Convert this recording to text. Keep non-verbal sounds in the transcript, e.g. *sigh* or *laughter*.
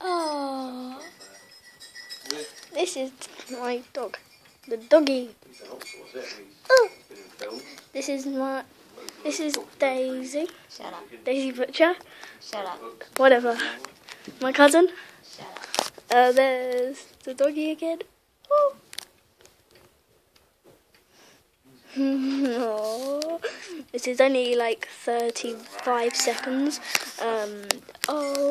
Oh, this is my dog, the doggy. Oh, this is my, this is Daisy, Shut up. Daisy Butcher, Shut up. whatever. My cousin. Shut up. Uh, there's the doggy again. Oh. *laughs* This is only like 35 seconds. Um, oh.